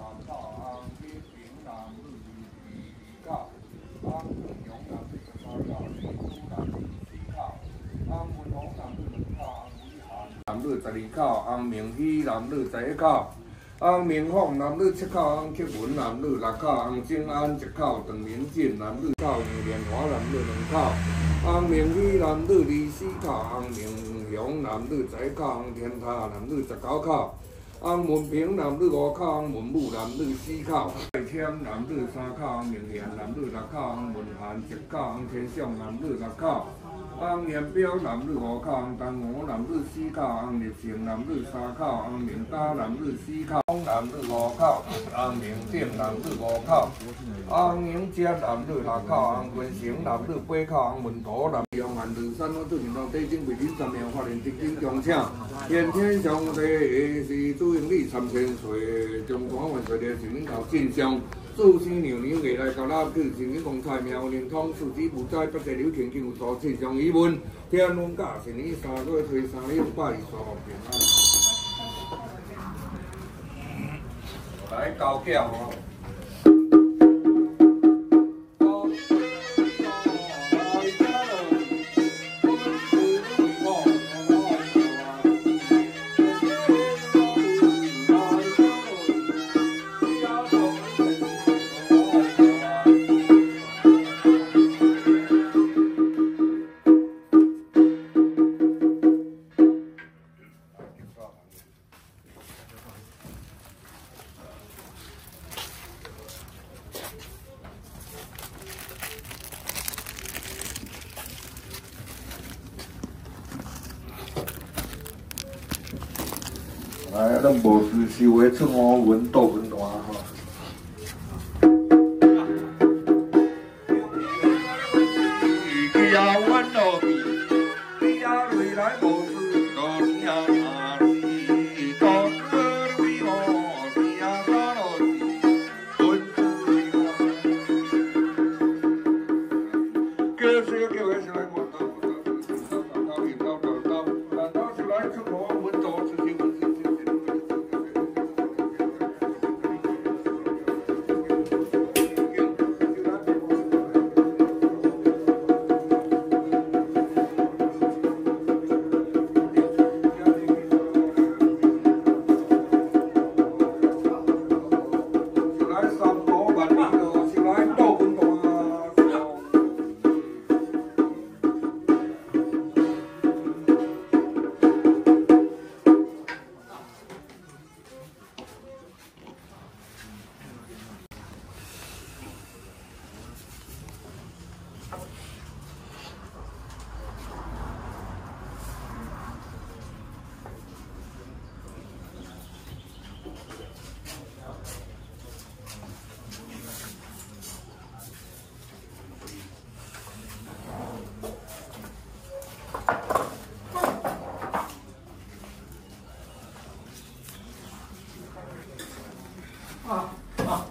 三口，红天平南女二二九，红玉阳男女十，二口，红明喜男女十一口。红明凤男女七口，红启文男女六口，红静安一口，邓明锦男女口，黄莲华男女两口，红明喜男女二四口，红明雄男女十一口，红天塔男女十九口，红文平男女五口，红文武男女四口，蔡谦男女三口，红明贤男女六口，红文涵一口，红天祥男女六口。红延标男女五口，红东吴男女四口，红立成男女三口，红明达男女四口，红男女五口，红明鼎男女五口，红永杰男女六口，红文成男女八口，红文图男女。红汉二三我做行动地震为民三名法院直经强请，现天上帝是主营理三千岁，中华万岁的神灵头真相。祖先牛年未来到那句，神经公菜妙灵通，数字不在，不在流传，经有多千上疑问。天龙驾新年三月推三六拜三平安。来高叫哦！来，咱无事收的出五文多文大吼。啊啊啊